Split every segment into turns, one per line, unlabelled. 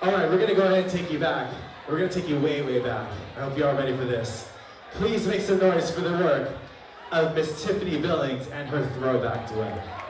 All right, we're gonna go ahead and take you back. We're gonna take you way, way back. I hope you're ready for this. Please make some noise for the work of Miss Tiffany Billings and her throwback duet.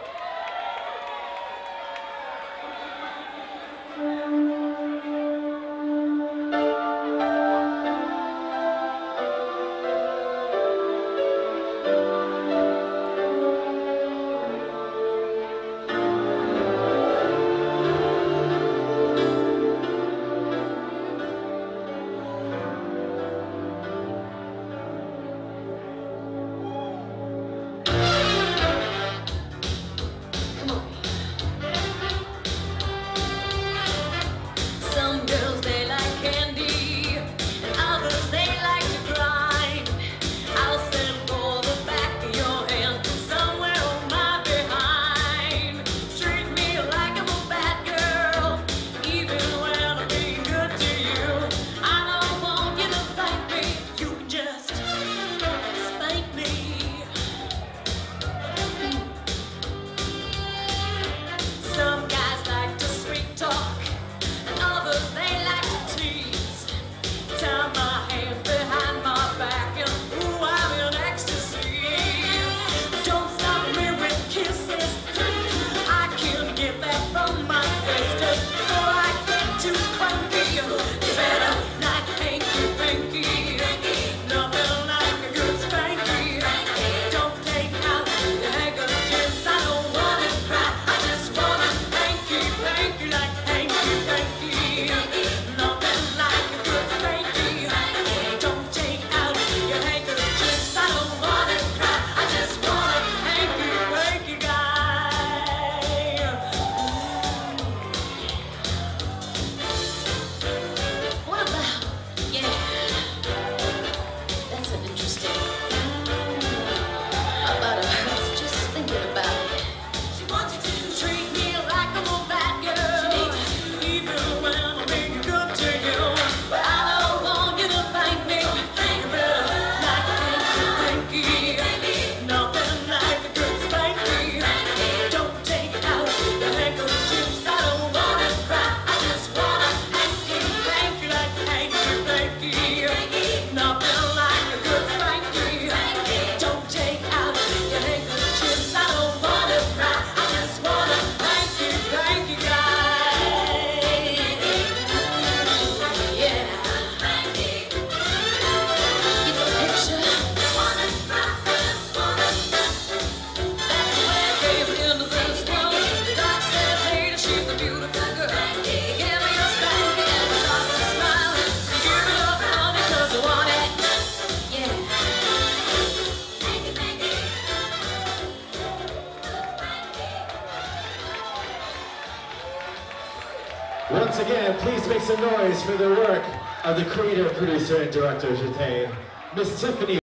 Once again, please make some noise for the work of the creative producer and director, Jeté, Miss Tiffany